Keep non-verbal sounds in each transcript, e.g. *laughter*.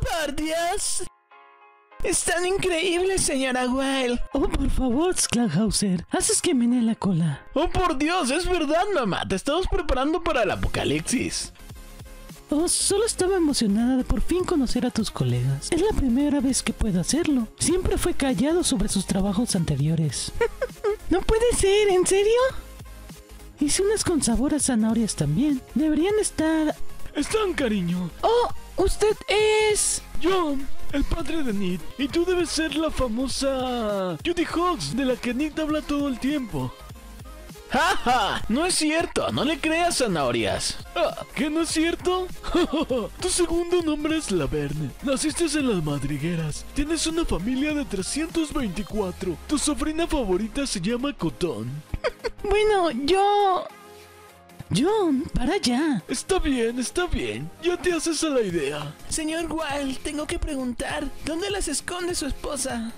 por Dios! ¡Están increíbles, señora Wilde! Oh, por favor, Sklahauser, haces que menee la cola. ¡Oh, por Dios! Es verdad, mamá. Te estamos preparando para el apocalipsis. Oh, solo estaba emocionada de por fin conocer a tus colegas. Es la primera vez que puedo hacerlo. Siempre fue callado sobre sus trabajos anteriores. *laughs* no puede ser, ¿en serio? Hice unas con sabor a zanahorias también. Deberían estar... Están, cariño. Oh, usted es... John, el padre de Nid. Y tú debes ser la famosa Judy Hawks, de la que Nid habla todo el tiempo. ¡Ja, No es cierto, no le creas zanahorias. Ah, ¿Qué no es cierto? *laughs* tu segundo nombre es Laverne. Naciste en las madrigueras. Tienes una familia de 324. Tu sobrina favorita se llama Cotón. *laughs* bueno, yo... John, para ya. Está bien, está bien. Ya te haces a la idea. Señor Wild, tengo que preguntar, ¿dónde las esconde su esposa?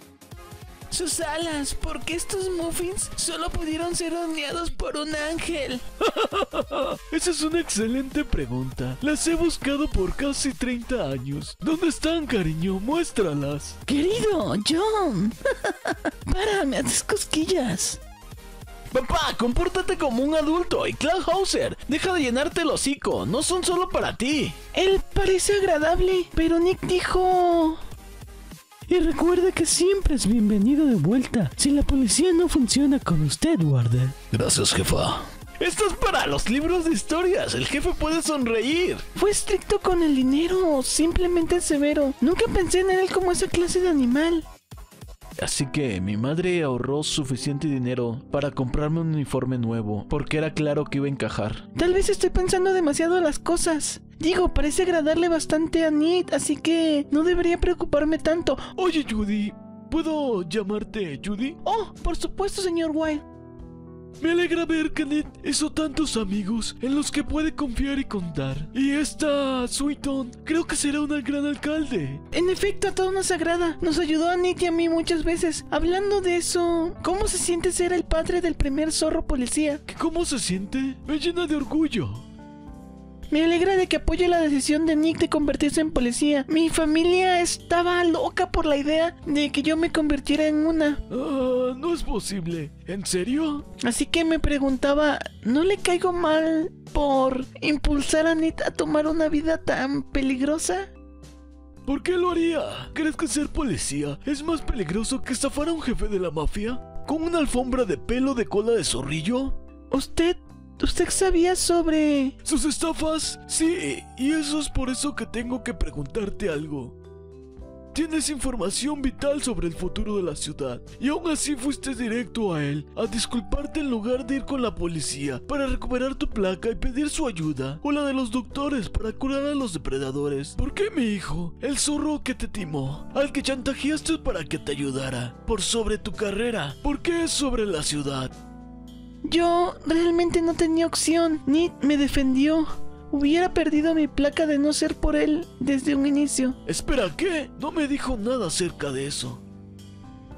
Sus alas, ¿por qué estos muffins solo pudieron ser horneados por un ángel? *laughs* Esa es una excelente pregunta. Las he buscado por casi 30 años. ¿Dónde están, cariño? Muéstralas. Querido, John. *laughs* Para, me haces cosquillas. Papá, compórtate como un adulto y Cloud Hauser, deja de llenarte el hocico, no son solo para ti. Él parece agradable, pero Nick dijo... Y recuerde que siempre es bienvenido de vuelta si la policía no funciona con usted, Warder. Gracias, jefa. Esto es para los libros de historias. El jefe puede sonreír. Fue estricto con el dinero, simplemente severo. Nunca pensé en él como esa clase de animal. Así que mi madre ahorró suficiente dinero para comprarme un uniforme nuevo, porque era claro que iba a encajar. Tal vez estoy pensando demasiado las cosas. Digo, parece agradarle bastante a Nit, así que no debería preocuparme tanto. Oye, Judy, ¿puedo llamarte Judy? Oh, por supuesto, señor White. Me alegra ver que Ned hizo tantos amigos en los que puede confiar y contar. Y esta Sweeton creo que será un gran alcalde. En efecto, a todos nos agrada. Nos ayudó a Nick y a mí muchas veces. Hablando de eso, ¿cómo se siente ser el padre del primer zorro policía? ¿Cómo se siente? Me llena de orgullo. Me alegra de que apoye la decisión de Nick de convertirse en policía. Mi familia estaba loca por la idea de que yo me convirtiera en una. Ah, no es posible. ¿En serio? Así que me preguntaba, ¿no le caigo mal por impulsar a Nick a tomar una vida tan peligrosa? ¿Por qué lo haría? ¿Crees que ser policía es más peligroso que estafar a un jefe de la mafia? ¿Con una alfombra de pelo de cola de zorrillo? ¿Usted ¿Usted sabía sobre... ¿Sus estafas? Sí, y eso es por eso que tengo que preguntarte algo. Tienes información vital sobre el futuro de la ciudad, y aún así fuiste directo a él, a disculparte en lugar de ir con la policía para recuperar tu placa y pedir su ayuda, o la de los doctores para curar a los depredadores. ¿Por qué mi hijo, el zorro que te timó, al que chantajeaste para que te ayudara, por sobre tu carrera? ¿Por qué sobre la ciudad? Yo realmente no tenía opción. Ni me defendió. Hubiera perdido mi placa de no ser por él desde un inicio. Espera, ¿qué? No me dijo nada acerca de eso.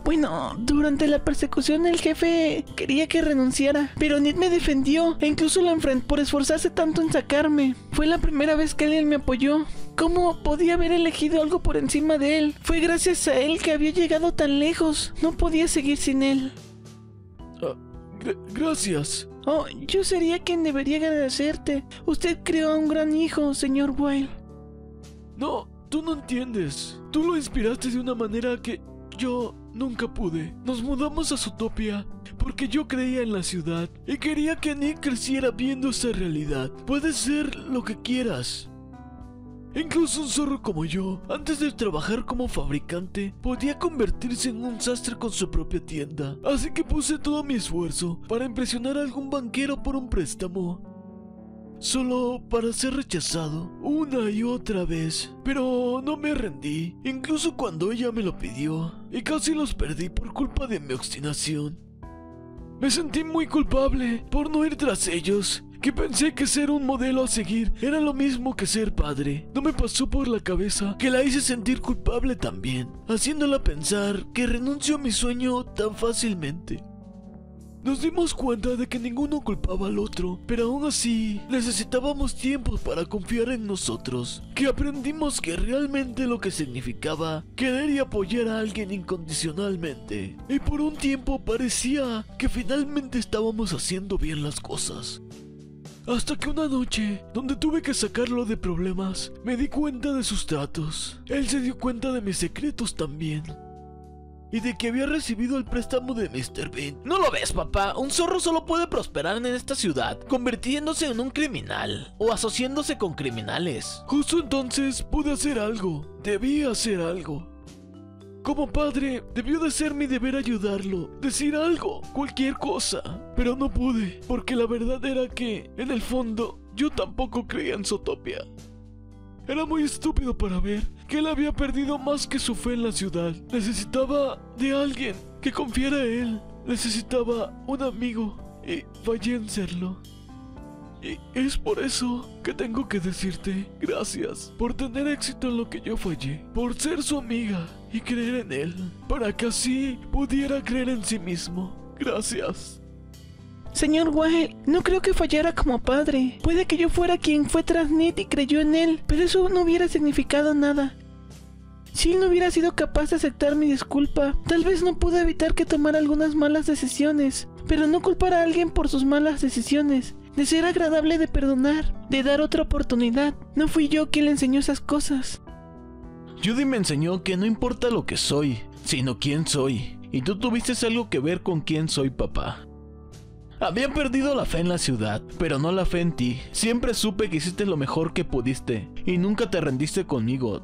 Bueno, durante la persecución el jefe quería que renunciara, pero Nid me defendió e incluso la enfrentó por esforzarse tanto en sacarme. Fue la primera vez que alguien me apoyó. ¿Cómo podía haber elegido algo por encima de él? Fue gracias a él que había llegado tan lejos. No podía seguir sin él. Gracias. Oh, yo sería quien debería agradecerte. Usted creó a un gran hijo, señor Wilde. No, tú no entiendes. Tú lo inspiraste de una manera que yo nunca pude. Nos mudamos a Zootopia porque yo creía en la ciudad y quería que Nick creciera viendo esa realidad. Puedes ser lo que quieras. Incluso un zorro como yo, antes de trabajar como fabricante, podía convertirse en un sastre con su propia tienda. Así que puse todo mi esfuerzo para impresionar a algún banquero por un préstamo. Solo para ser rechazado una y otra vez. Pero no me rendí, incluso cuando ella me lo pidió. Y casi los perdí por culpa de mi obstinación. Me sentí muy culpable por no ir tras ellos que pensé que ser un modelo a seguir era lo mismo que ser padre. No me pasó por la cabeza que la hice sentir culpable también, haciéndola pensar que renuncio a mi sueño tan fácilmente. Nos dimos cuenta de que ninguno culpaba al otro, pero aún así necesitábamos tiempo para confiar en nosotros, que aprendimos que realmente lo que significaba querer y apoyar a alguien incondicionalmente. Y por un tiempo parecía que finalmente estábamos haciendo bien las cosas. Hasta que una noche, donde tuve que sacarlo de problemas, me di cuenta de sus tratos. Él se dio cuenta de mis secretos también y de que había recibido el préstamo de Mr. Bean. ¿No lo ves, papá? Un zorro solo puede prosperar en esta ciudad, convirtiéndose en un criminal o asociándose con criminales. Justo entonces pude hacer algo. Debía hacer algo. Como padre, debió de ser mi deber ayudarlo, decir algo, cualquier cosa. Pero no pude, porque la verdad era que, en el fondo, yo tampoco creía en Zootopia. Era muy estúpido para ver que él había perdido más que su fe en la ciudad. Necesitaba de alguien que confiara en él. Necesitaba un amigo y fallé en serlo. Y es por eso que tengo que decirte gracias por tener éxito en lo que yo fallé, por ser su amiga y creer en él, para que así pudiera creer en sí mismo. Gracias. Señor Wilde, no creo que fallara como padre. Puede que yo fuera quien fue tras Ned y creyó en él, pero eso no hubiera significado nada. Si él no hubiera sido capaz de aceptar mi disculpa, tal vez no pude evitar que tomara algunas malas decisiones. Pero no culpar a alguien por sus malas decisiones, de ser agradable de perdonar, de dar otra oportunidad. No fui yo quien le enseñó esas cosas. Judy me enseñó que no importa lo que soy, sino quién soy. Y tú tuviste algo que ver con quién soy, papá. Había perdido la fe en la ciudad, pero no la fe en ti. Siempre supe que hiciste lo mejor que pudiste y nunca te rendiste conmigo.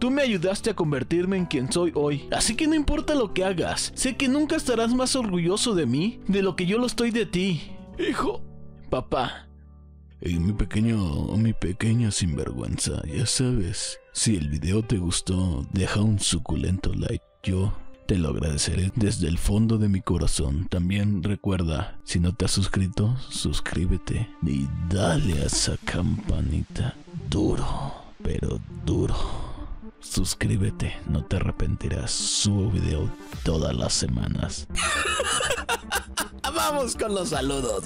Tú me ayudaste a convertirme en quien soy hoy, así que no importa lo que hagas, sé que nunca estarás más orgulloso de mí de lo que yo lo estoy de ti. Hijo, papá. Y mi pequeño, mi pequeña sinvergüenza, ya sabes, si el video te gustó, deja un suculento like. Yo te lo agradeceré desde el fondo de mi corazón. También recuerda, si no te has suscrito, suscríbete y dale a esa campanita. Duro, pero duro. Suscríbete, no te arrepentirás. Subo video todas las semanas. *laughs* Vamos con los saludos.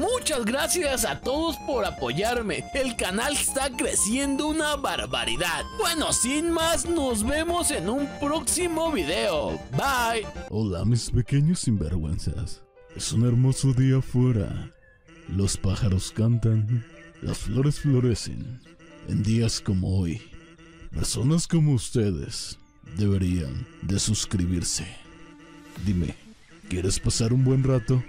Muchas gracias a todos por apoyarme. El canal está creciendo una barbaridad. Bueno, sin más, nos vemos en un próximo video. Bye. Hola mis pequeños sinvergüenzas. Es un hermoso día afuera. Los pájaros cantan, las flores florecen. En días como hoy, personas como ustedes deberían de suscribirse. Dime, ¿quieres pasar un buen rato?